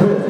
Chris.